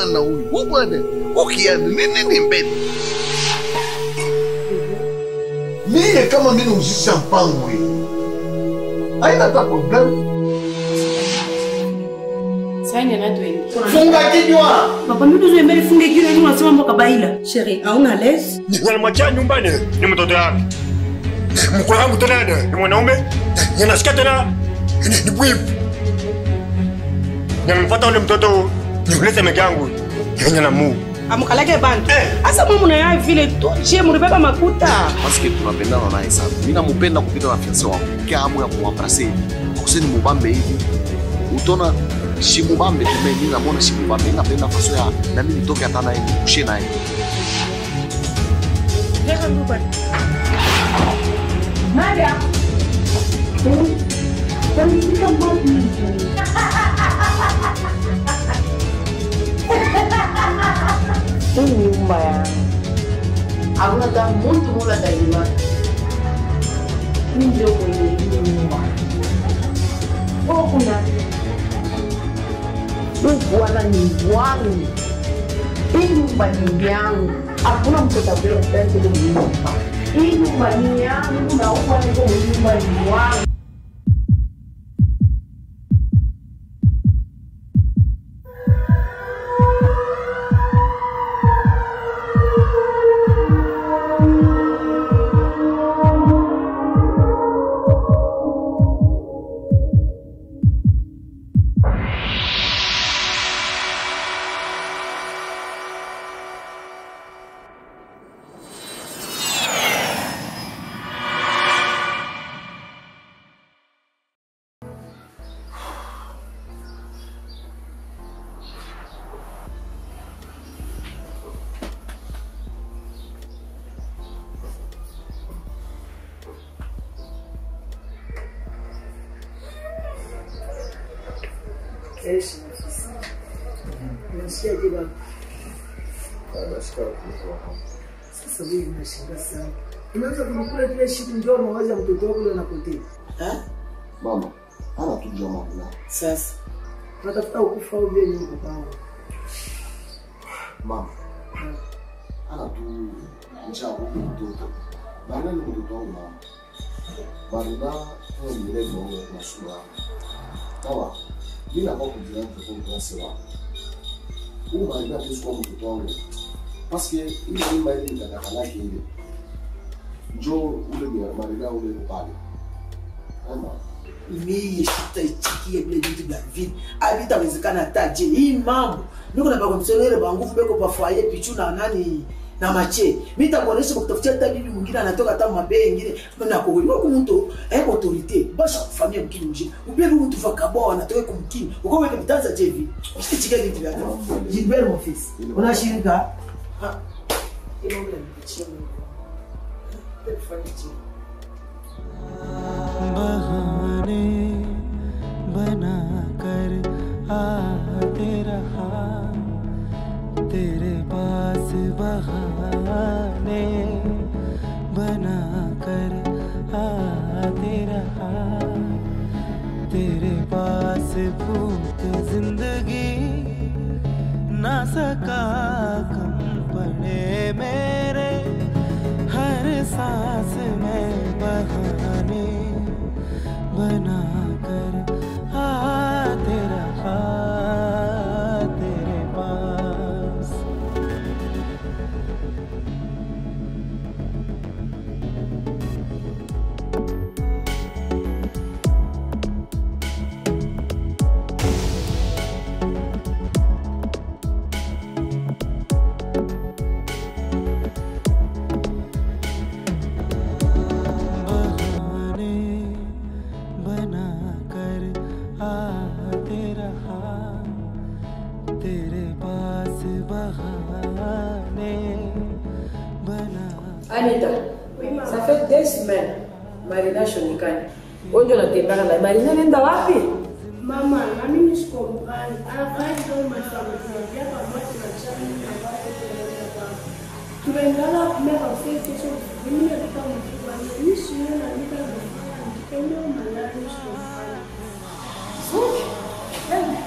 bwana huyu huyu bwana ukiani nini ni mbele mie kama mimi uzisha mpango hii haina ta problemu funga kinywa Papa mimi ndio mbele funge kinywa ili unasema mboka baila. Sheri, hauna lesi? Wanamwachia nyumbani ni mtoto yake. Mkwe wangu tena ni mwanaume. Ninasikia tena ni bwipu. Nimempata ule mtoto yule mekangu. yangu. Yenye na Mungu. Amukalake bantu. Asa mwa na yai vile tu je muribeba makuta. paske tunapendana naye sana. Mimi nampenda kupita na fiance wangu, kia amu ya kumwambrase Kuseni mubambe hivi, utona shimubambe tume, mimi namwona shimubambe, napenda faso ya na mimi nitoke hata naye nikushe naye Hii nyumba yangu hakuna hata mtu mmoja ataingia. Mimi ndio kwenye hii nyumba. Oh, kuna huu bwana ni wangu, hii nyumba ni yangu, hakuna mtu atakuja ndani ya hii nyumba. Hii nyumba ni kuchukua mawazo ya mtoto wako ule unapotea. Mama, ana tujua mambo sasa natafuta ukufa au vile nyumba kwangu. Mama, ana tu mchango kwa mtoto. Bana ni mtoto wangu mama. Bana kwa mlezi wangu na shule. Sawa. Bila kwa kujua mtoto wangu kwa sawa. Huu bali kwa mtoto wangu. Parce que ile nyumba ile ndio kaka lake ile. Njoo ule ni barina ule pale kama Mimi sitaichikia vile vitu vya vile. Havitawezekana hata je. Hii mambo niko na bakonsolere bangufu beko pa foyer pichu na nani na mache. Kwa kutafutia hata bibi mwingine anatoka hata mabee ingine na hiyo mtu eh autorite basha kufamia mkini mjini. Ubebe mtu vakabo anatoka kumkini. Uko wewe mtanza je hivi. Usichikia vitu vya Gilbert fils. Unashirika? Ah. Ile ngine बहाने बना कर आ रहा। तेरे पास बहाने बना कर आते रहा। तेरे पास भूत ज़िंदगी ना सका Anita, oui, ça fait deux semaines Marina Shonikani. l'a unatembea na Marina nenda wapi? Mama, na mimi sikumbani. Anafanya ndio mashauri ya pamoja na chama na watu wa Tumeendana kumeka ofisi kesho. Mimi nataka mjua nini sio na nika kufanya. Ndio maana nisikumbani. Okay.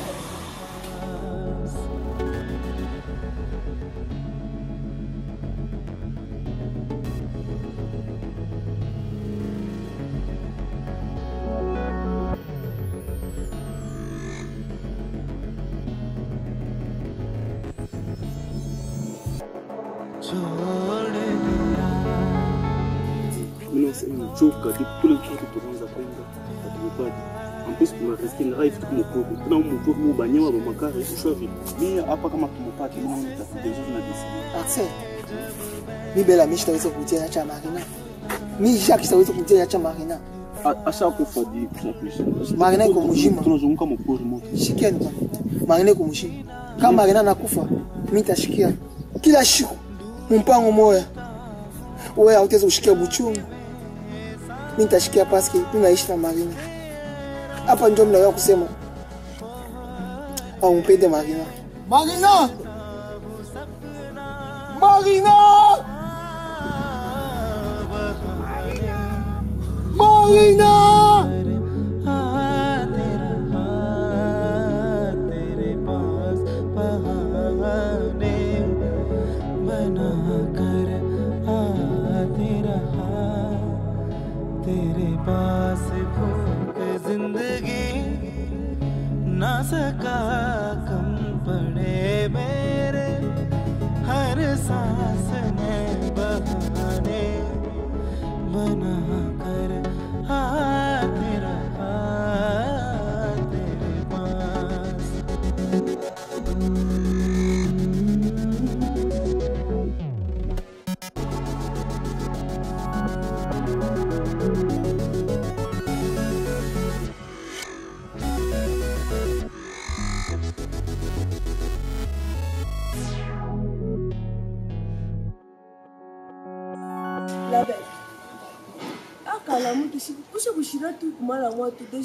Nimechoka kule tunaanza kwenda atumepata ambapo kuna kuna mtu mu banyewa ba makare ushavi mimi hapa kama tumepata mimi nitakuja na disi Axel, mimi bela mimi sitaweza acha Marina. mimi sitaweza acha Marina. asha kufa di tunakuisha Marina iko tunazunguka moto. Marina iko. Kama Marina nakufa mimi nitashikia kila siku mpango moya. Wewe hautaweza kushikia buchungu. Mi nitashikia paski, mi naishi na Marina. Hapa ndio mnaweza kusema au mpende Marina. Marina! Marina! Marina!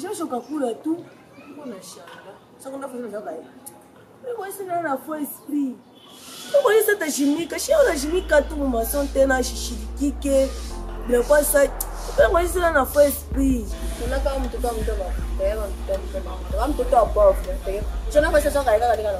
nyonso kakula tu mpona shanga soko ndafozaka ye ekoyisina na fo esprit. Ekoyisa ta chimika shio na chimika tu mumason te na shishirikike bilakwasa ekoyisina na fo esprit unaka mtoto wa mtoto wa mtoto wa mtoto wa mtoto wa bof tena kwasa sokayekakadikana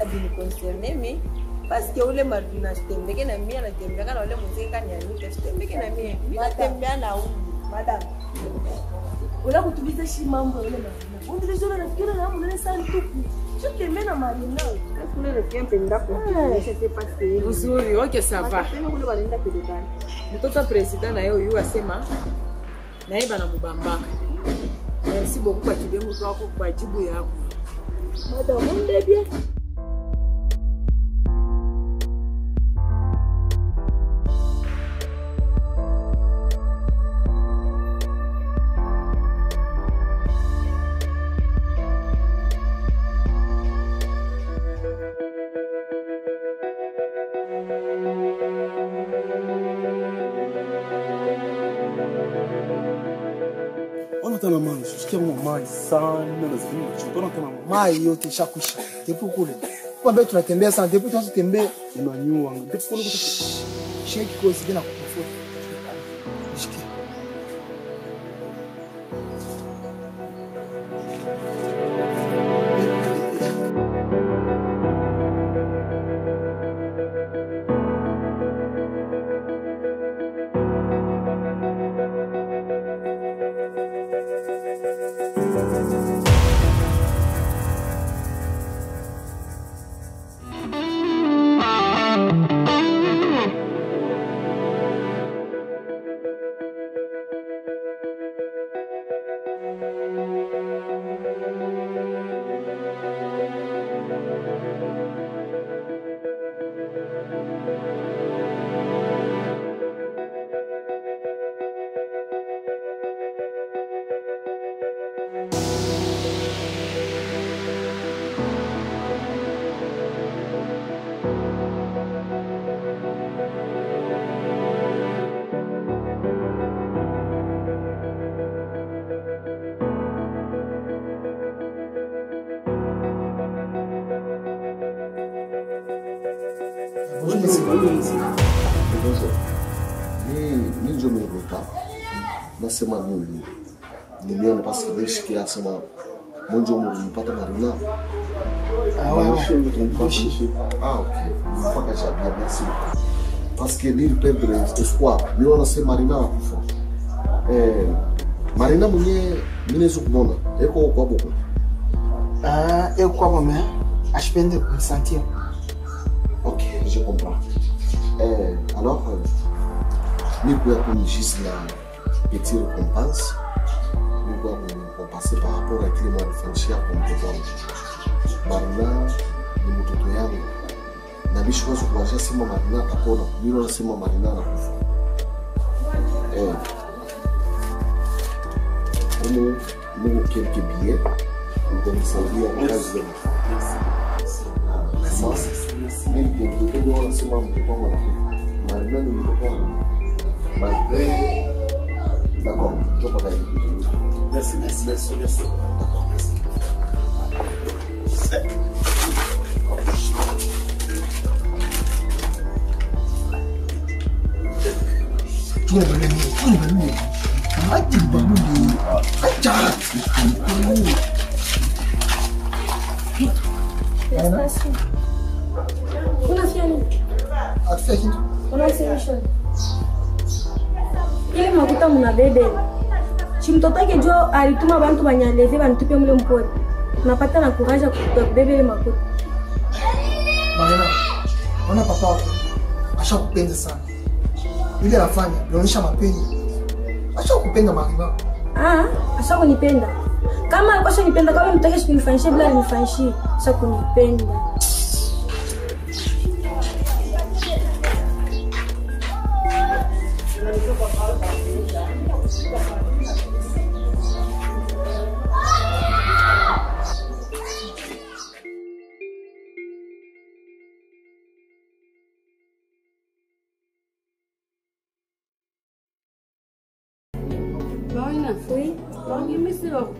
adiniconcerne mais parceke ule maduna sitembeke na mie anatembeka na ule muziki kanianite sitembeke na mie minatembea na uu madam unakutuliza shi mambo ya ule maduna undirizona nafikira namunene sana tuku tokende na marina uzuri oke sava mtoto president na ye oyo asema nayeba na mobambaka merci beaucoup kwa kibengu twako kwa jibu yako madamu ndebie Mai yote ishakwisha. Depu kule. Kwa mbele tunatembea sana, depu tunatembea unanyua ndipo nishikia sema monjo mlimpata marina Ah, ouais, ouais. Ah, ok. Mpaka jabia, merci. Parce que nili perdre espoir. Niona se Marina akufa. Eh, Marina mwenye minezo kumona. Eko kwa boko. Ah, eu kwabo me ashipende kumsentir Ok, je comprends. Eh, alors, euh, mi kuya comme juste la petite récompense. Mi kuya kumpase par rapport à kile mwanifanyishia kwa mtoto wangu. Marina ni mtoto yangu. Na bishiwazo kuwasha sema Marina atapona. Mimi nasema Marina anakufa. Eh. Mungu quelques billets utanisaidia kwa kazi yangu. Mimi ndio ndio nasema mtoto wangu. Marina ni mtoto wangu. Malgré D'accord, je vais pas aller. Merci, merci, merci, merci. D'accord, merci. tuna baluni tuna baluni aje baluni aja Unafanya nini? atufia kitu Unasema ile makuta muna bebe chimtoto yake jo alituma bantu banyaleve banitupe mule mpori napata na kuraja kubebe ile makuta Mariana, ona papa wako ashakupenda sana, vile anafanya vinaonyesha mapenzi. Ashakupenda Mariana. Ah, asha kunipenda kama alikuwa ashanipenda kama mtake shikunifanyishia bila nifanyishie, asha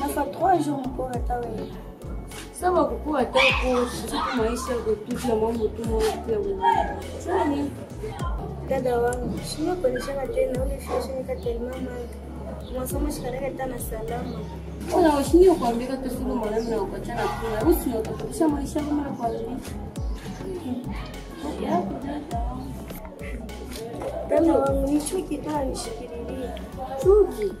nafa 3 jours mpora hata wewe sasa kukua hata kwa siku maisha kutuja mambo tu moja wewe sani dada wangu shima kuoneshana tena ule fashion katelma mama masomo shikareka tena salama Ona washini kuambia tu siku mwalimu na ukachana kuna usi na utakutisha maisha kama na kwa nini dada wangu ni chuki tu anishikililia chuki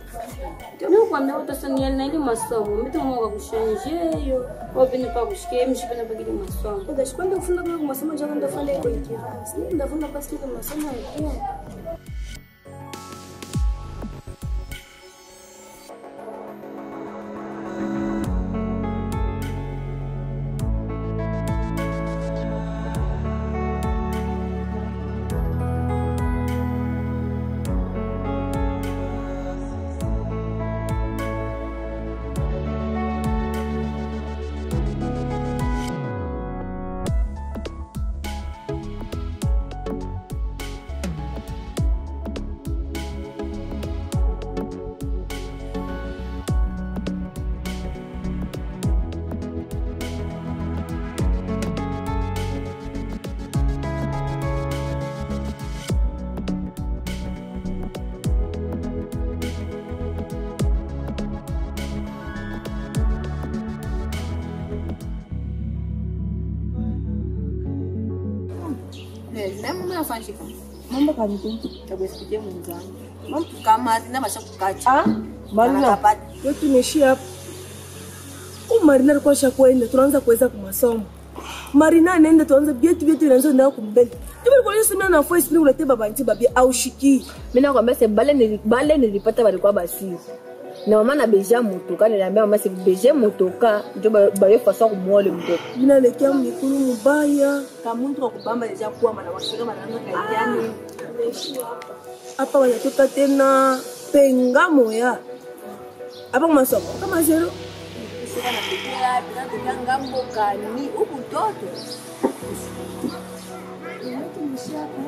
ndio kwambia utasania na ile masomo mtu mmoja kushanje hiyo wapende pa kushikia mshipende pa kile masomo udashkwenda kufunda kwa masomo jana ndafanda iko ikivasi ndafunda pasi ile masomo ya mambo karibu takusikia mwenzangu. Mambo kama zina masha kukacha. Ah marina. Wewe tumeishia hapa u marina alikuwa shakwenda tunaanza kuweza kumasomo. Marina anaenda tuanze vyetu vyetu vinaanza ndio kumbele. Tumelikuonyesha na voice ni ulete baba nti babia au shiki Mimi nakwambia se bale nili, bale nilipata walikuwa basi. na mama na beja motoka. Nelamba mama se beje motoka. Njo bayo faso ya komoa le motoka bina lekia mikulu mobaya kamuntu akobamba deja kwama na basore banangakaiani apa bazatoka te na penga moya. Apa masoko kama zero ukutotoshaa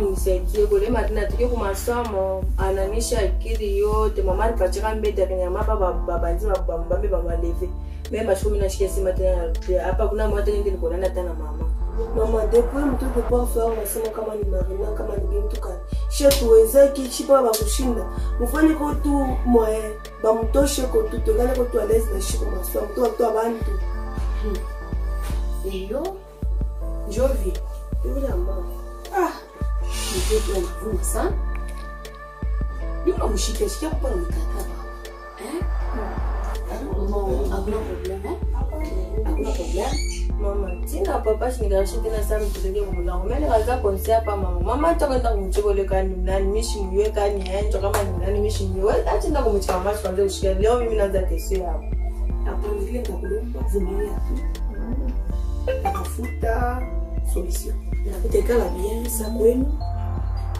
kwa mnisaidie kule marina tuke kumasomo ananisha akili yote. Mama alipachaka mbete akanyama baba babanzi babambambe bamaleve me mashuku mina shikia sima tena hapa kuna mwata nyingi nikonana tena mama mama depuis mtoto parfait unasema kama ni marina kama ni mtu kani she tuwezeki chipa bakushinda mufanye ko tu mwaye bamutoshe ko tu tokale ko tu alaise na shiko masomo tu watu abantu iyo njovi yule ah mokete ya mavuna sa bino moshikashika kupona motata mama ntina papa. Shinigashitena sami tuleke mulango mene kaza konse apa mama mama tokenda kumuchikoleka nimnani mishimuyiwe kani yenjo kama nimnani mishimuyiwe achinda kumuchika mamashi kwanza kushika leo mimi nanza teso yabo apangile ngakulumba vumilia tu akafuta solution. Nakuteka la bien sa kwenu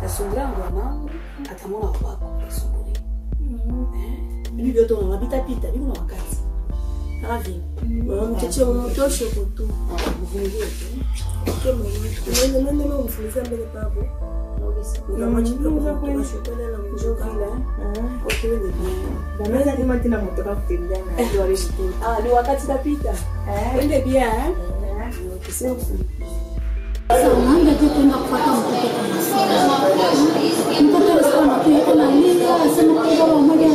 nasungula mwanangu atamona wako asumbuli hivi vyote unapita pita, viko na wakati avi mcheche mtoshe kutu Mfungie tu nende mwenye mbele pabo ni wakati tapita ende pia tu kwenda kupata mtoto kwa masomo. Mtoto alikuwa anakuja analia, anasema kwa baba mmoja anatokea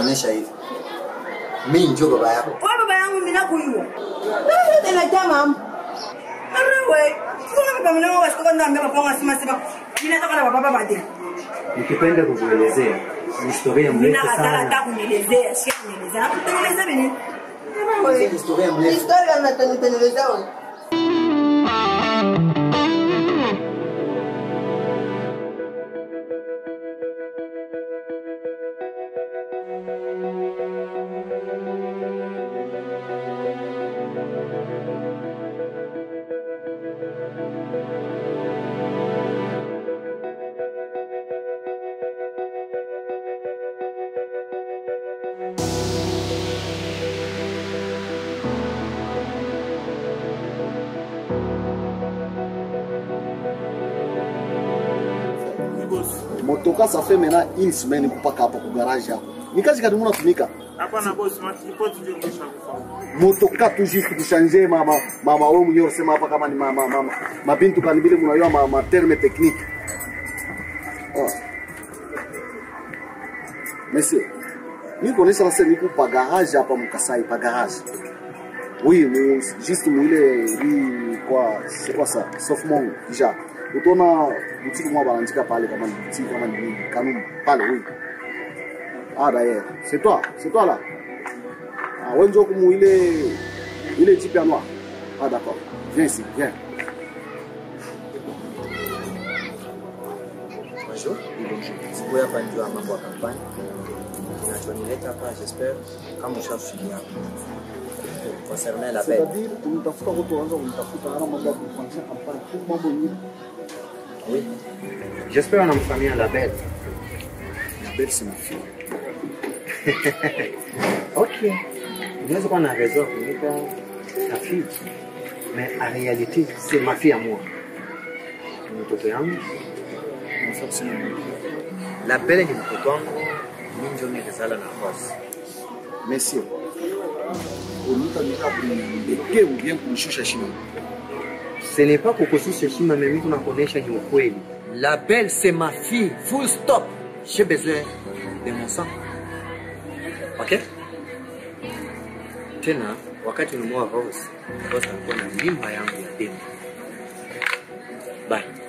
nitafuta unanitaka nini? Mamako alikukosea sana. Na kukuonesha hivi. mi njo baba yako Wewe baba yangu mimi nakuyua. Wewe tena jamaa. Wewe, kuna baba mnao wasiko ndo ambia baba sima sima. Mimi nataka na baba bade. nikipenda kukuelezea ni historia Mimi mrefu nakataka sana nataka kunielezea, sio kunielezea. Kutengeneza nini? Ni historia mrefu Historia unatengeneza wewe. Motoka ça fait maintenant une semaine kupaka hapa ku garage là. ni kazi gani unatumika Hapana boss, ripoti ndio nimeshakufa. motoka tu juste kushanje mama mama wewe mwenyewe unasema hapa kama ni mama mama mabintu kani vile mnajua ma, ma terme technique oh. monsieur ni kuonesha sasa niko pa garage hapa mkasai pa garage oui mais juste mwile oui, kwa c'est quoi ça sauf mon déjà utaona boutique mwa banaandika pale kama ni boutique kama ni nini kanum pale oui ah d'ailleurs c'est toi c'est toi là ah wewe njoo kumu ile ile jipe ya noir ah d'accord viens ici viens Bonjour. Siku hapa ndio mambo ya kampani. Kinachonileta hapa j'espère kama. Concernant la belle. c'est-à-dire unatafuta watu waanza unatafuta hana mambo ya kufanyia kampani tu mambo nyingi Oui. J'espère unamfamia la belle. la belle c'est ma fille Ok. Unaweza kuwa na raison kuita ta fille. Mais en réalité, c'est ma fille à moi. Ni mtoto yangu. La belle ni mtoto wangu. Mimi ndio nilizala na boss. monsieur unutabika kunibeke bien kunishusha heshima Ce n'est pas kukushusha heshima, mais mimi tunakuonesha ni ukweli. La belle c'est ma fille. Full stop. J'ai besoin de mon sang. Ok? Tena wakati ulimwoa Rose, Rose alikuwa na mimba yangu ya demu. Bye.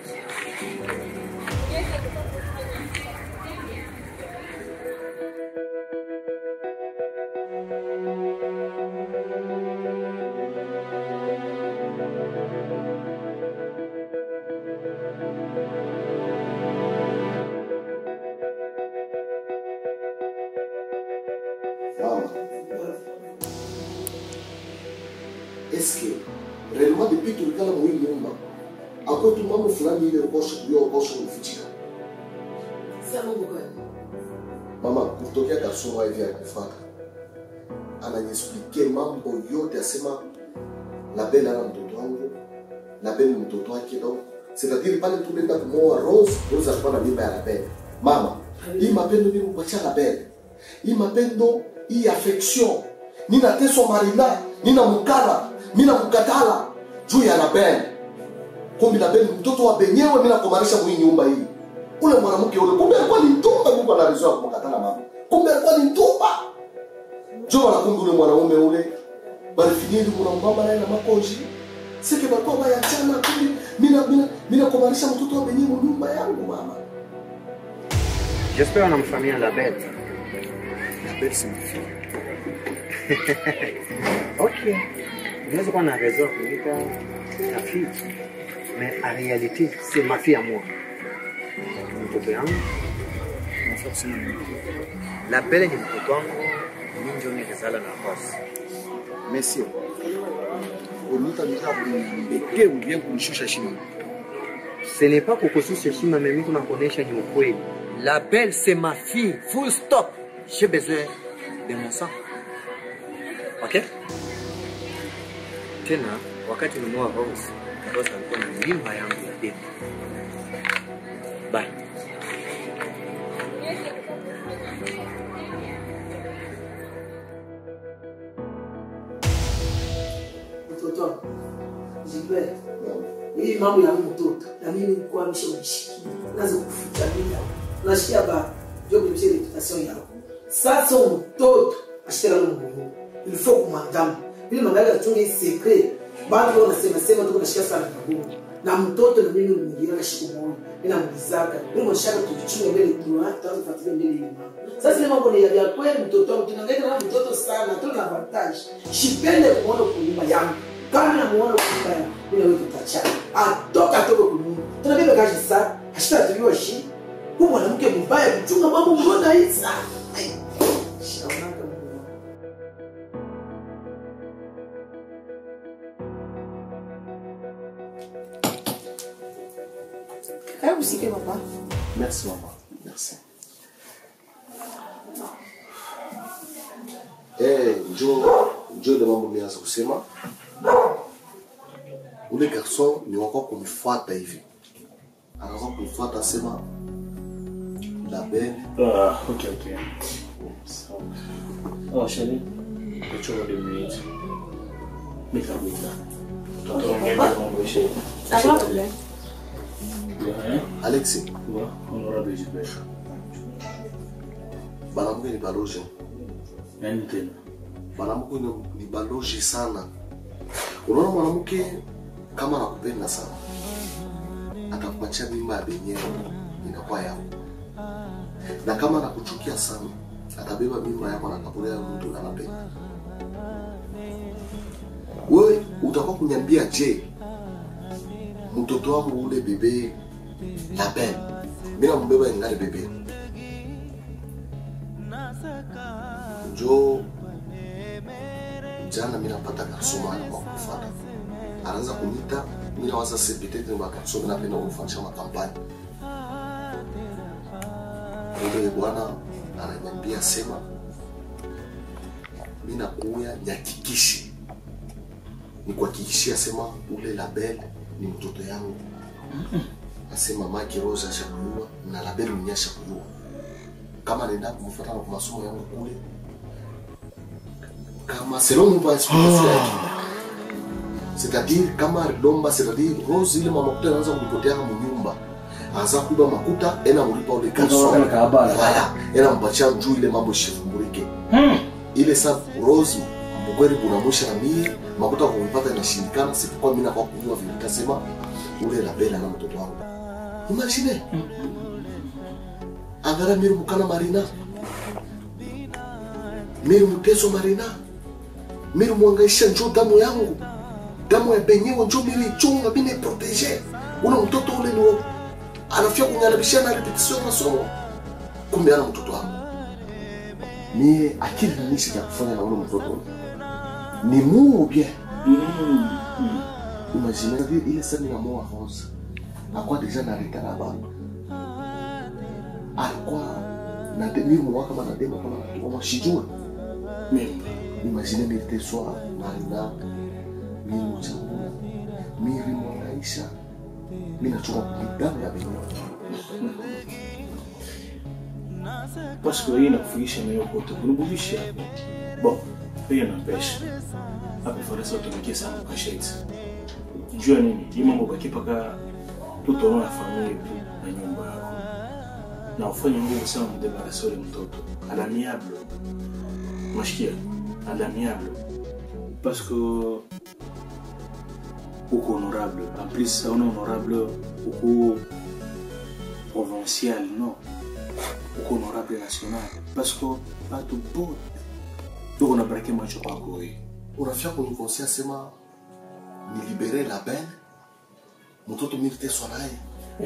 Mama kutokea kasoma hivi akufaka ananiexplike mambo yote asema label ana mtoto wangu label ni mtoto wake donc c'est-à-dire pale tulienda kumwoa rose rose alikuwa na mimba ya label. Mama hii mapendo ni kupatia label. Hii mapendo hii affection ninateswa marina nina mukala nina mukatala juu ya label. Kumbi label mtoto wa benyewe mina kumarisha mwii nyumba hii ule mwanamke ule kumbe alikuwa ni mtumba mungu analizoa kumkatala mama kumbe alikuwa ni mtumba jo wanakumbe ule mwanaume ule barifinyeli kuna mbaba naye na makonji seke bakuwa bayachana kumbe mina mina mina kumarisha mtoto wa benyewe nyumba yangu mama J'espère unamfamia la belle. La belle c'est ma fille. ok. Unaweza kuwa na raison kuita na fille. Mais en réalité, c'est ma fille à moi. Ni mtoto yangu. La belle ni mtoto wangu. Mimi ndio nilizala na boss. monsieur unitabika kunibeke bien kunishusha heshima Ce n'est pas kukushusha heshima, mais mimi tunakuonesha ni ukweli. La belle c'est ma fille. Full stop. J'ai besoin de mon sang. Ok? Tena wakati ulimwoa Rose, Rose alikuwa na mimba yangu ya deni. Bye. mtoto wangu Gilbert, hii mambo ya mtoto na mimi nilikuwa nishaushikia nazo kufuta bila. Nashia ba job mzee reputation yako sasa mtoto ashitela mungu. Il faut kumandama vile mama yake achunge hii secret. Bado wao nasema sema tuko nashika sana mungu na mtoto na mimi mwingine siku moja. Moyo ina mlizaka mimi mshaka tukichunga mbele kwa hata tufuatilie mbele ile sasa ile mambo ni ya kweli mtoto wangu. Tunaangalia na mtoto sana tu na avantage shipende kuona kunyuma yangu. Kama namuona yangu ile wewe tutachana. Atoka toka kunyuma tunabeba kazi sana. Hashitatuliwa shi huyu mwanamke mbaya kuchunga mambo mbona hii sana? Shaonaka Karibu sikie papa. Merci maman. Merci. Eh, njo njo ile mambo nianza kusema. Ule garçon ni wako kunifuata hivi. Anaanza kunifuata asema la belle. Ah, ok, ok. Sawa. Oh, chérie, tuchukue deux minutes. Mika wita. Tutaongea mambo chérie. Ça va, problème. Alexis, Ouais, honorable Gilbert. banamuke ni baloge. Nani tena? Banamuke ni, ni baloge sana. Unaona mwanamke kama anakupenda sana, atakupatia mimba ya benyewe inakuwa yako, na kama anakuchukia sana, atabeba mimba yako na atakulea mtu anapenda. Wewe utakuwa kuniambia je, mtoto wangu ule bebe la belle, mimi nambeba ningali bebe njo jana mi napata karsoma kwa kufuata anaanza kunita mi nawaza se peut-être ni bakarso mi napenda kufanyisha makampani ule bwana ananyambia sema mi nakuya nyakikishi ni kuhakikishia sema ule label ni mtoto yangu asema maki rose ashakuua na label mwenye ashakuyua kama nenda kumfuata na kumasomo masomo yangu kule kama explication yake. C'est-à-dire kama alilomba c'est-à-dire rose ile mama kuta anaanza kumpotea kama nyumba. Anza kuba makuta ena mulipa ule kaso. kama kaabala. wala ena mpacha juu ile mambo shifumburike ile sa rose mkweli kuna mwisha na mie makuta kuipata inashindikana sipokuwa mimi nakuwa kujua vile. Nitasema ule labela na mtoto imagine. Angara miri mukana marina. Miri muteso marina. Miri mwangaisha njo damu yangu. Damu ya benyewe njo miri ichunga bine protege ule mtoto ule ni anafia kunyalabishia na repetisio masomo. Kumbe ana mtoto wangu. Mie akili nanishi ya kufanya na ule mtoto. Ule ni Mungu bien imagine ile sani na moa Rose akwa deja na retard abantu alikuwa na demi mwa kama na demo kama na kama imaginez Mimi. imagine soirs, marina mimi mchangua mimi mwanaisha mimi nachukua damu ya benyewe Parce que hii inakufikisha na hiyo kote kunibudisha. Bon, hiyo nampesha. Hapa farasa utumikie sana kwa shades. Jua nini? Hii mambo baki paka tutaona familia na nyumba yako. Na ufanye nguvu sana mdebarasi ule mtoto. À l'amiable. Mashikia. À l'amiable. Parce que uko honorable. En plus, hauna honorable uko provincial, non uko honorable national parce que batu bote tuko na baraka macho kwako wewe unafia kunikonsia sema nilibere la belle mtoto militeswa naye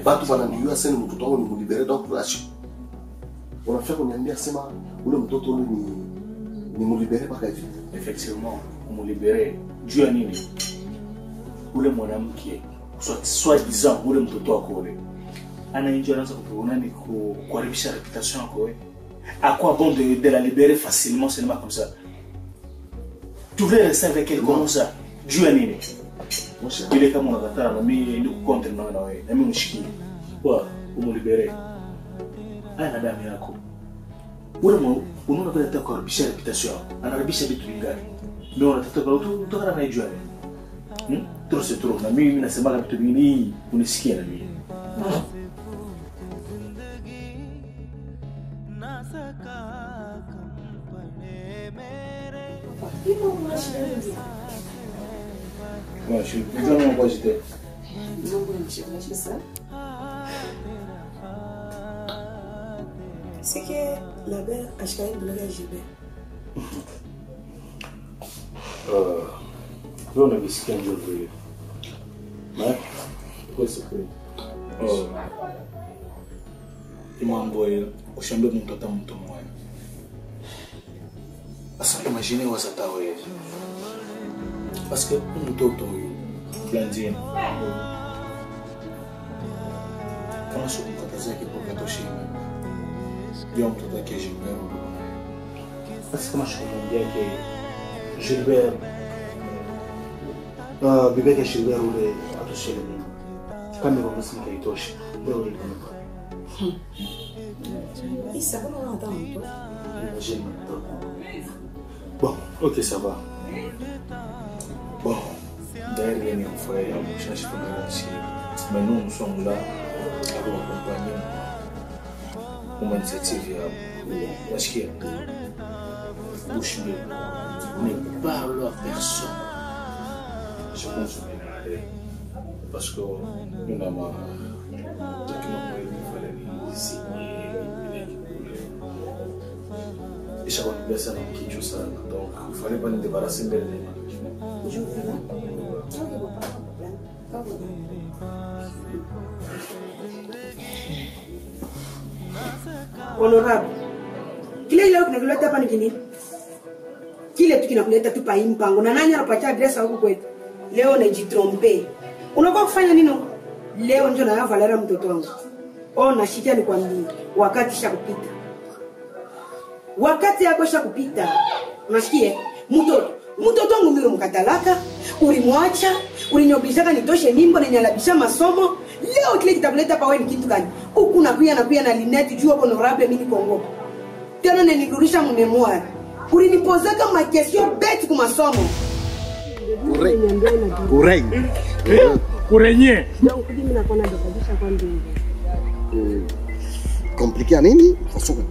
batu wananiua seni mtoto wangu nimulibere donc rashi unafia kuniambia sema ule mtoto ule ni ni nimulibere mpaka hivi effectivement umulibere juu ya nini? Ule mwanamke soit disant ule mtoto wako ule anaingia anaanza kuonani kuharibisha reputation yako wewe à quoi bon de, de la libérer facilement seulement comme ça? Tu voulais rester avec elle comment? ça? Juu ya nini ile kama unakataa na mimi ni kukontra na na wewe na mimi mshikie wa umulibere. Aya na damu yako. Ule mwa unaona vile anataka kuharibisha reputation yako. Anaharibisha vitu vingapi ndio unataka kutoka na juu yale hmm? trop c'est trop na mimi nasemaga vitu vingine hii unisikie na mimi ना सका कम पने में Ouais, je suis vraiment pas agité. Mungu nimshirikishe sana. Sike label ashikaye mbele ya jibe. Euh, leo najisikia ndio vile. Na kwa sababu oh imambo ya kushambia mtu hata mtu mmoja. Sasa imagine wasata wewe. Parce que mtoto huyu Blandine kama sio mkataza kipoka toshima. Ndio mtoto wake Gilbert. Basi kama shughuli yake Gilbert uh, bibi yake Gilbert ule atoshele mimi. Kama ndio msema kaitosha. Ndio ile kama Isa kama unataka maintenant. Bon, ok, ça va. Bon, d'ailleurs, il y a un frère, je cherche pas de ici. Mais nous, nous sommes là pour accompagner une initiative. Parce que bouche bée ne parle à personne. Je pense que c'est vrai. Parce que nous avons document il fallait signer. ishakunibesa na kichwa sana donc il fallait pas nidebarase mbele ya madocument honorable kile ile kinakuleta hapa ni kinini kile tu kinakuleta tu pai mpango na nani anapatia adresa huku kwetu? Leo najitrompe. Unakuwa kufanya nini huko? leo ndio na Valera mtoto wangu. Oh le ni kwambie wakati shakupita wakati yako shakupita unasikia mtoto wangu mimi mkatalaka, ulimwacha ulinyobishaka nitoshe mimbo na nialabisha masomo leo kile kitabuleta pawe wewe ni kitu gani huku nakuya nakuya na lineti juu hapo honorable mimi kongo tena nenirudisha mu memoire ulinipozaka makesio bet kwa masomo Kurei. kurenye mimi. Compliqué nini? Fasuka.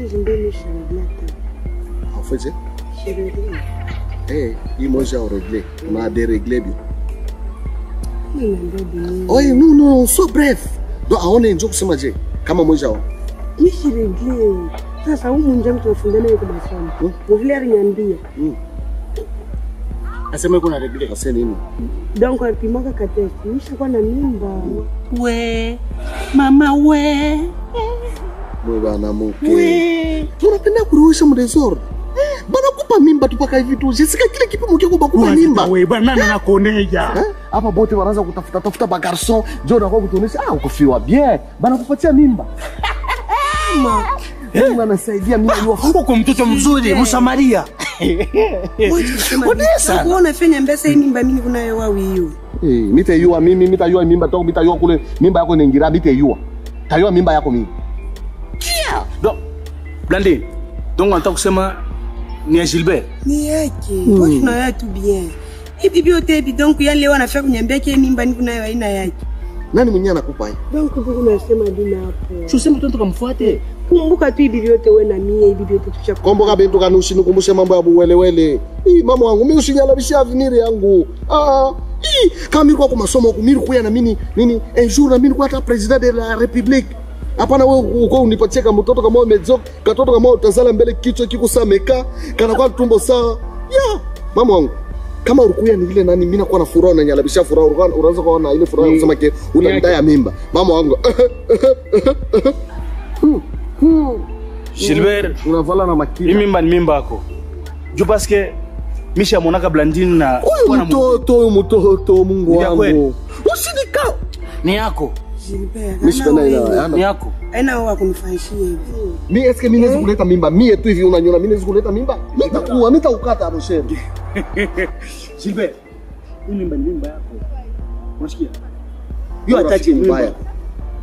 Hizi ndio shirika. En fait, c'est Shirika. Eh, hii moja au una On a déréglé bien. Hii. Oye, non non, so bref. Donc aone njoo kusema je kama moja wao. Nishiriglie. Sasa huyu mwenje mtu afundane yuko masomo. Mvile aliniambia. Asema yuko na kase nini? Donc alipimaka katesti. Nishakuwa na mimba. we mama we Mwe bana mke. we Tunapenda kuruhuisha mdesordre. Kupa mimba tu paka hivi tu. Jessica kile kipimo kiko bakupa mimba. Wewe bana nana nakuoneja Eh? Hapa bote wanaanza kutafuta tafuta ba garçon. Jo na kwa kutuonesha ah ukufiwa bien. Bana kupatia mimba. Mungu anasaidia mimi najua kwa mtoto mzuri msamaria kuona fenya mbesa hii mimba mimi kunayo wawiyo Eh, mitayua mimi mitayua mimba toka mitayua kule mimba yako inaingira mitayua. Tayua mimba yako mimi. Kia. donc Blandine donc nataka kusema ni ya Gilbert ni yake mm. tunayo tu bien Hii bibi yote hivi donc ya leo anafika kuniambia ke mimba niko nayo aina yake Nani mwenyewe anakupa hii? Donc huku unasema dina hapo. tuseme tu tukamfuate Kumbuka tu bibi yote wewe na mie hivi vyote tusha Komboka bintu kana nikumbushe mambo ya buwelewele. Hii mama wangu mimi usinyalabisha avenir yangu. Ah, hii kama mimi kwa masomo huku mimi kuya na mimi nini un jour na mimi kwa hata president de la republique. Hapana wewe uko unipatie kama mtoto kama medzo, katoto kama utazala mbele kichwa kikusameka, kana kwa tumbo sawa. Ya, mama wangu. Kama ulikuya ni vile nani mimi nakuwa na furaha na nyalabisha furaha unaanza kuona ile furaha kusema ke unanidai mimba. Mama wangu. Gilbert unavala na makini. Mimi mimba ni mimba yako. Juu paske Misha monaka Blandine na Huyu mtoto, huyu mtoto, Mungu wangu. usinikao ni yako. Mimi Mimi eske mimi naweza kuleta mimba? Mie tu hivi unaniona mimi naweza kuleta mimba? Nitakuwa, mimi nitakukata hapo shehe. Gilbert, hii mimba ni mimba yako. Unasikia? Hiyo Urafiki mimba. mbaya.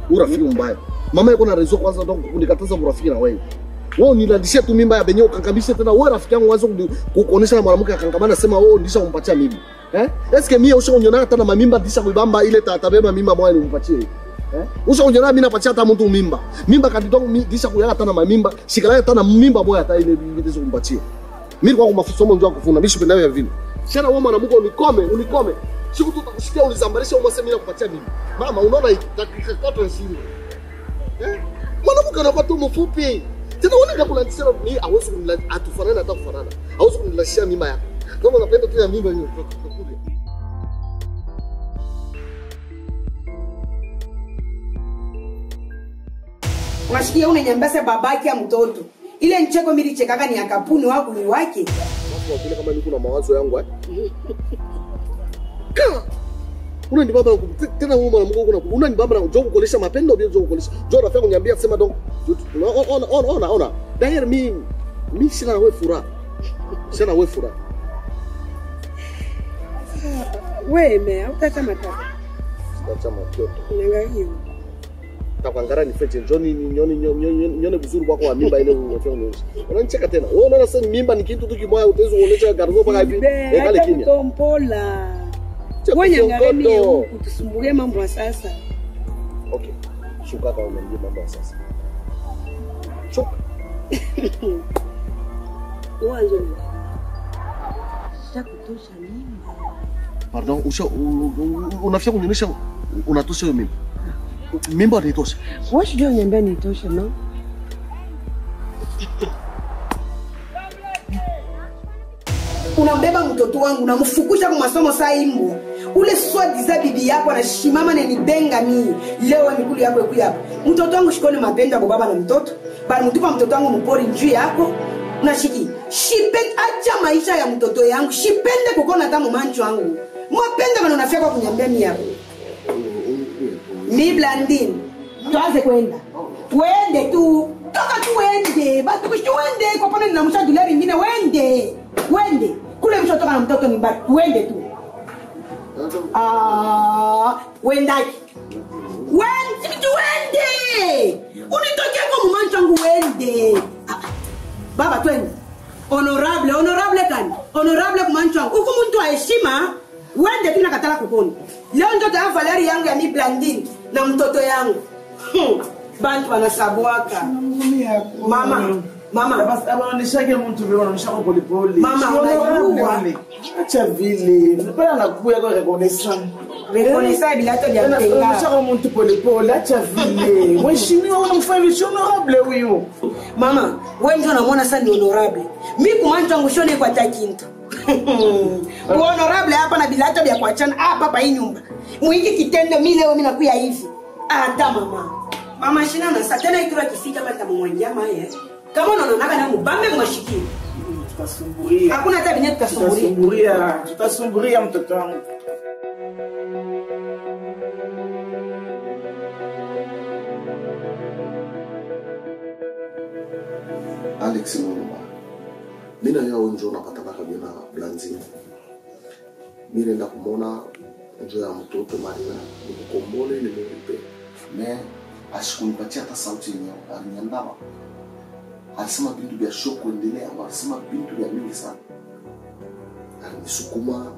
Urafiki mbaya. Mama yako na rezo kwanza ndo kunikataza urafiki na wewe. Wewe unilandishia tu mimba ya benyewe ukankabisha tena wewe rafiki yangu wazo kukuonesha na mwanamke akankamana sema wewe ndisha kumpatia mimba. Eh? Eske mie usha kunyona hata na mamimba ndisha kuibamba ile tatabeba mimba moja nimpatie. Eh? Usha kunyona mimi napatia hata mtu mimba. Mimba kadidongo ndisha kuyala hata na mimba, sikala hata na mimba boya hata ile ndisha kumpatia. Mimi kwa masomo ndio kufuna, mimi sipenda ya vile. shana wewe mwanamke unikome unikome. Siku tu utakusikia ulizambarisha umwase mimi nakupatia mimi mama unaona dakika tatu nzima eh? Mwanamke anakuwa tu mfupi. Tena unaenda kulantisha mimi hawezi kunila atufanana hata kufanana. Hawezi kunilashia mimba yako. Kama unapenda tu ya mimba hiyo unanyambia unanyambasa babake ya mtoto. Ile ncheko milichekaka ni akapuni wako ni wake. Kwa kama niko na mawazo yangu eh. Una ni baba tena wewe mwanamke uko na una ni baba na njoo kukolesha mapendo bila njoo kukolesha njoo rafiki kuniambia sema donc ona ona ona ona. Daher mi mi sina wewe furaha. Sina wewe furaha. Mea, utachama matata Utachama matoto nangahiyo takwangara ni fete. Njoni nyoni nyoni vizuri kwako wa mimba ile unafanya unanicheka tena. Wewe unaona sasa mimba ni kitu tu kimoja utaweza kuonesha mpaka hivi? Kale kimya. wewe mambo ya sasa. Okay. Shuka kwa mambo ya sasa. Shuka. Pardon usha unafika unatosha hiyo mimba mimba Wewe sijui uniambia nitoshe no? Unambeba mtoto wangu namfukusha kwa masomo saa imbu. ule swadiza bibi yako anashimama nanibenga mii leo mikulu yako eku yako mtoto wangu shikone mapendo kwa baba na mtoto. Balimutupa mtoto wangu mpori njuu yako. Unashiki shipende acha maisha ya mtoto yangu. Shipende kukona damu mumanchu wangu. Mwapende kana unafia kwa kunyambia mi yako mi blandine. Twaze kwenda. Wende tu. Toka tu wende. Basi kushu wende. Kwa pale na mshajulia vingine wende. Wende. Kule mshotoka na mtoto ni mbali wende tu. Ah, wendaki. Wende tu wende. Unitokea kwa mumancho wangu wende. Ah, baba twende. Honorable honorable kani? Honorable kumanchu wangu huku mtu wa wende tu nakatala kukoni leo njo taya valeri yangu ya miblandini na mtoto yangu. Hmm. bantu wanasabwaka. Mama mama. Abaoneshake mtu vile polepole Mama, unajua. acha vile. Kwa reconnaissance. Reconnaissance mtu polepole acha vile. Mheshimiwa unamfanya vitu honorable huyo mama wewe ndio namwona sa ni honorable. Mi kumantu wangu shone kwa takintu uhonorable hapa na bilato vya kuachana. Hapa pa hii nyumba. Mwingi kitendo mi leo mi nakuya hivi. Hata mama. Mama shina na sa tena itura kifika kama tamumwangia maye kama unaonaka na mubambe mwashikie tutasumbulia. Hakuna hata vinye tutasumburia tutasumburia tutasumbulia mtoto wangu. Alex nonoma mina yao njo napatanaka bina blanzini mirenda kumona njo ya mtoto marina nikukombole nimuripe me ashikunipatia hata sauti yenyewe aliniandama alisema bintu vya sho kuendelea alisema bintu vya mingi sana. Alinisukuma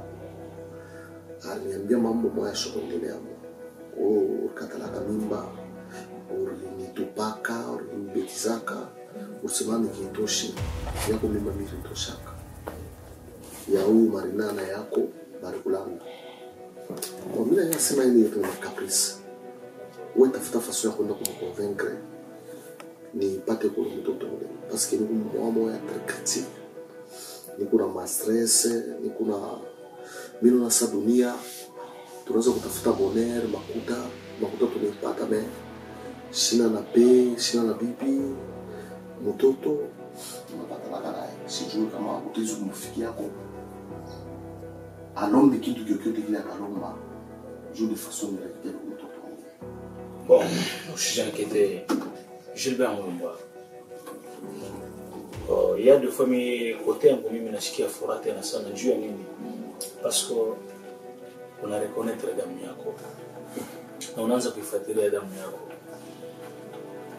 aliniambia mambo moya sho kuendelea. Ukatalaka mimba ulinitupaka ulinibetizaka usimami itoshi yako mimba mirintoshaka ya huyu marinana yako barikulanga wamina yasema ini yote ni kaprisi we tafuta faso ya kwenda kumconvaincre nipate kule mtoto ule paske niku mwa moya trikati critique niku na mastress niku na mino na sa dunia tunaweza kutafuta boner makuta makuta tunaipata me. Shina na pe shina na bibi mtoto unapatanaka naye sijui kama utawezi kumfikia yako alombe kitu kyokyote kile analomba juu de façon nirekite mtoto Bon, usijinquiéter. Gilbert Mwamba. Oh, il y a deux fois mi kote yangu mimi nasikia furaha tena sana juu ya nini? Parce que una reconnaître damu yako na unaanza kuifuatilia damu yako.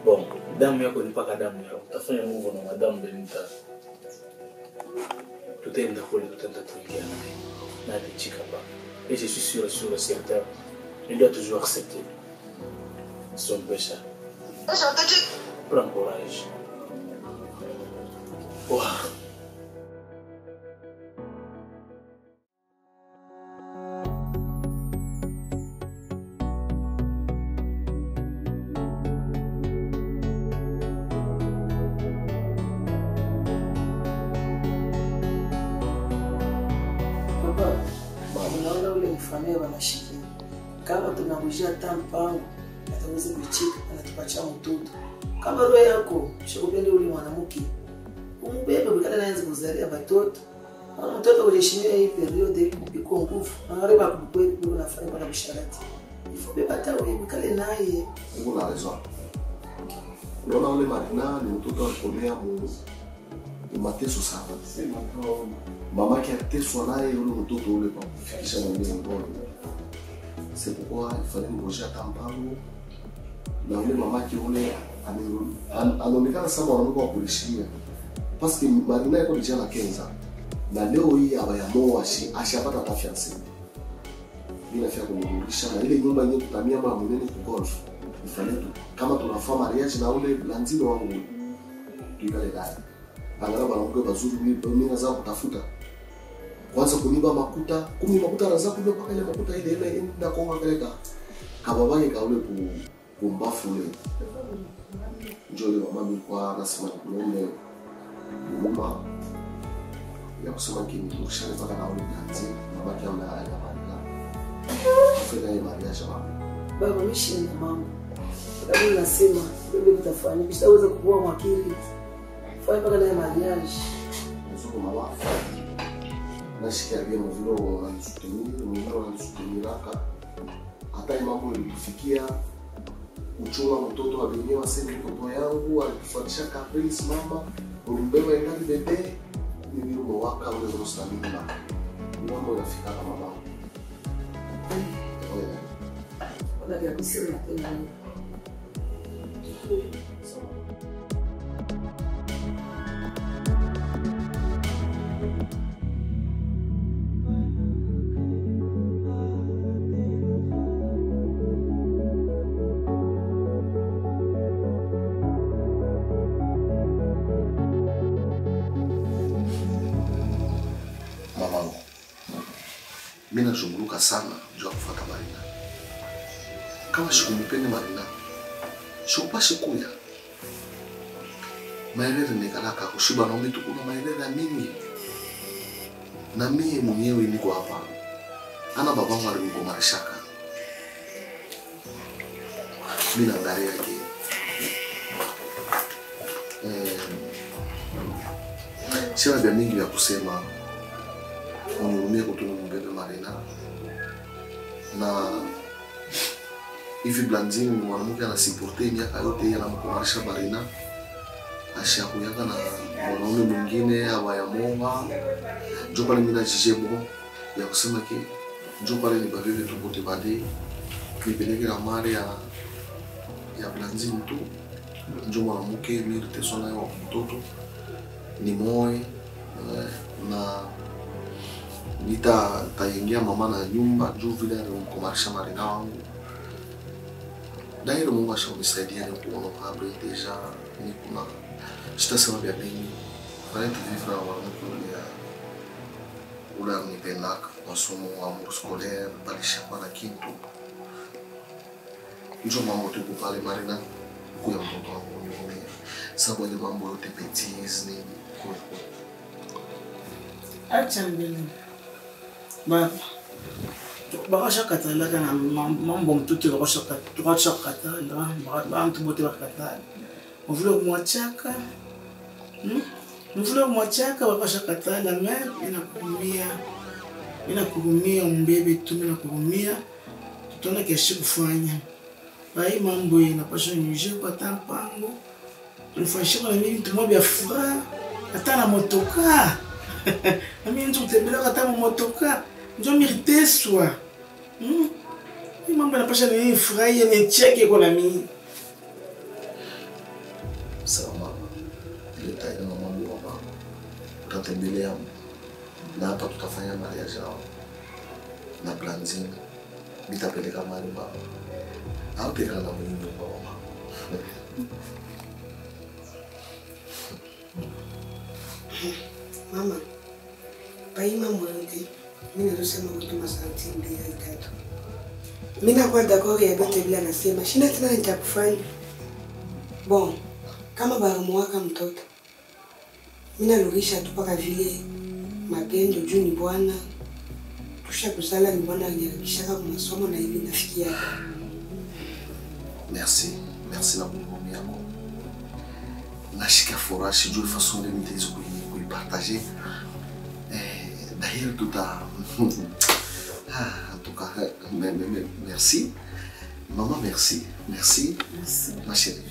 Bon, damu yako ni paka damu yako. Utafanya nguvu na madamu ndio nita Tutaenda kule, tutaenda tuingia naye na atachika pa. Et je suis sûr, sûr certain, il doit toujours accepter son péché. Prends courage. Wow. Roho yako shakupende uli mwanamke umubebe bikala naanza kuzalia batoto. Mwana mtoto kuheshimia hii periode iko nguvu. Angareba kukweli biko nafanya mpaka msharati ifo beba hata wewe bikale naye. Mungu na raison. Unaona ule Marina ni mtoto alikomea mu mateso sana. Mamake ateswa naye ule mtoto ule kwa kufikisha na mimi ngoni. C'est pourquoi il fallait mroger hata mpango na ule mamake ule anaonekana sana mwanamke wa kuheshimia. paski Marina iko déjà Kenza. Na leo hii abayamoa ashi ashapata tafya fiancé. mi nafia kumurudisha na ile nyumba yenyewe tutamia ma mwenene kugolf ifanyetu ifanye kama tunafaa mariage na ule lanzino wangu tuikale gari angalau wanamke bazuri mi nazaa kutafuta kwanza kuniba makuta kumi makuta anaza kuja mpaka ile makuta ile ile ndakonga kaleka kababake kaule ku kumbafu ule njoo ile mama alikuwa anasema kulombe mama ya kusema kimrushane mpaka na ule kanzi mama kama anayapanga kufanya ile mariage mama. Baba mishi na mama. Sababu nasema bebe vitafanya kisitaweza kukuwa mwakili. Fanya mpaka naye mwingine wananisuteniraka hata mambo ilikufikia uchunga mtoto wa wenyewe aseme mtoto yangu alikufuatisha caprice mama ulimbeba ndani bebe nilirumo waka ule zrostamina mambo inafika kama mama. Wala vya kusema tena mamangu nazunguluka sana juu ya kufuata marina. Kama shikumupende marina shikupashe kuya. Maelele nikalaka kushiba naombi tukuna maelele ya mingi. Na mie mwenyewe niko hapa. Ana babangu alimgomarishaka mi naangalia ke eh, sina vya mingi vya kusema. Unurumie kutuma mbebe Marina na hivi Blandine ni mwanamke anasiporte miaka yote anamkumarisha Barina ashakuyaka na mwanaume mwingine awayamoa njo pale mina jijebo ya kusema ke njo pale ni baveve tubote bade nipeleke na mare ya ya Blandine tu. Njo mwanamke naye wa mtoto ni moe eh, na nita taingia mama na nyumba juu vile alimkumarisha marina wangu. Dairo mungu ashanisaidia ni kuona habari deja ni kuna sitasema vya mingi fanya tuvivre na mwanamke ule ule anipendaka masomo amour scolaire balishakwa na kintu njo mambo tuko pale marina kuya mtoto wangu nione sababu ile mambo yote bêtise ni kule acha mbele bakashakatala kana mambom tuti bakashakatala bantu bote bakatala muvule kumwachaka muvule hmm? kumwachaka bakashakatala me inakuumia inakuumia umbebe tumi inakuumia tutona tota keshi kufanya bayi mambo inapasha nyuje kwata mpango. Tunifanyishika nami vitu mwa vya furaha hata na motoka. Nami nzi kutembeleka hata mumotoka njo miriteswa Hmm? Mambo anapasha nini furahie nicheke kwa nami. Sawa mama. Nitaenda na na wa mama. Utatembelea na hapa tutafanya mariage yao na Blandine nitapeleka mali mama. Au na mwenye nyumba mama. Mama paima mambo yote mi nazosema kutuma sauti mbili au tatu. Mi nakuwa dakori ya bote bila anasema. Shina tena nitakufanya. Bon kama barumuwaka mtoto mimi narudisha tu paka vile mapendo juu ni bwana. Kusha kusala ni bwana angeakishaka kwa masomo na hivi nafikia merci. Merci na kumgomi yako nashika furaha sijui façon ile kuipartager eh, d'ailleurs tuta ah, en tout cas eh, me- me- me- merci. Maman merci. Merci ma chérie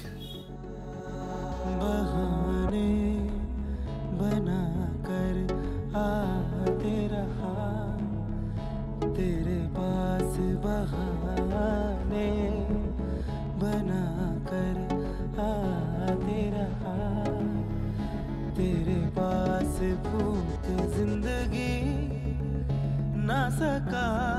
सका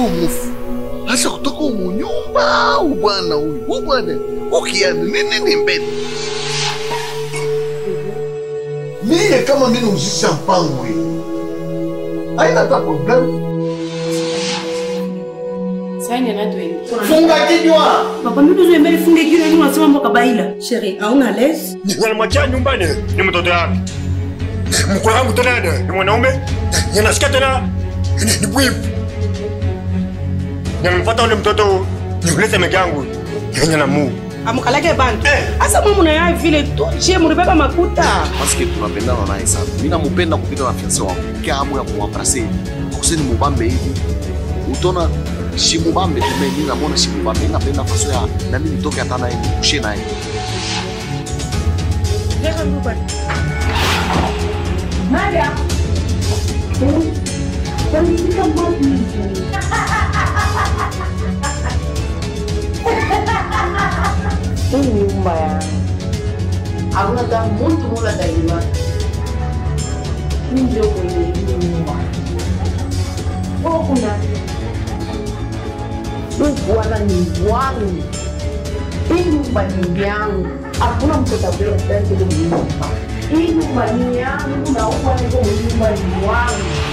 huu mufu hasa kutoka humu nyumba huu bwana huyu huu bwana ukiani nini ni mbele mie kama mimi uzisha mpango hii haina ta problemu. Funga kinywa. Papa mimi tuzo mbele funge kinywa ni unasema mboka baila. Sheri, hauna les? Wanamwachia nyumbani ni mtoto yake. Mkwe wangu tena ni mwanaume. Yanasikia tena ni bwibu. Nimemfuata yule mtoto niulete meke yangu. Yenye na Mungu. Amukalake bantu. Asa mwa muna yai vile tu je muribeba makuta. Maske tunapendana naye sana Mimi namupenda kupita na fianse wangu kia hamu ya kumwambrase kuseni mubambe hivi utona shimubambe tume mimi namona shimubambe napenda faso ya nami nitoke hata naye kushe naye Leka ngupa. Maria. Walifika mbali. Hii ni nyumba yangu. Hakuna hata mtu mmoja ataingia. Mimi ndio kwenye nyumba. Kwa kuna Huu bwana ni wangu. Hii nyumba ni yangu. Hakuna mtu ndani ya nyumba. Hii nyumba ni yangu na huko niko nyumba ni wangu.